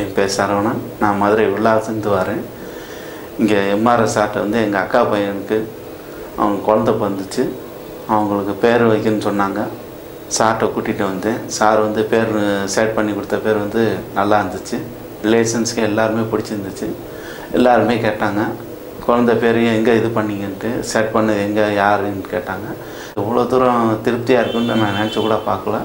என் பேர் சரவணன் நான் மதுரை வில்லாசிந்து வரேன். இங்கே எம்ஆர்எஸ் ஆட்டை வந்து எங்கள் அக்கா பையனுக்கு அவங்க குழந்த பிறந்துச்சு. அவங்களுக்கு பேர் வைக்கணும்னு சொன்னாங்க. சார்ட்டை கூட்டிகிட்டு வந்தேன். சார் வந்து பேர் செட் பண்ணி கொடுத்த பேர் வந்து நல்லா இருந்துச்சு. ரிலேஷன்ஸ்க்கு எல்லாருமே பிடிச்சிருந்துச்சு. எல்லாருமே கேட்டாங்க குழந்த பேரையும் எங்கே இது பண்ணிங்கன்ட்டு செட் பண்ணது எங்கே யாருன்னு கேட்டாங்க. இவ்வளோ தூரம் திருப்தியாக இருக்குன்னு நான் நினச்சி கூட பார்க்கல.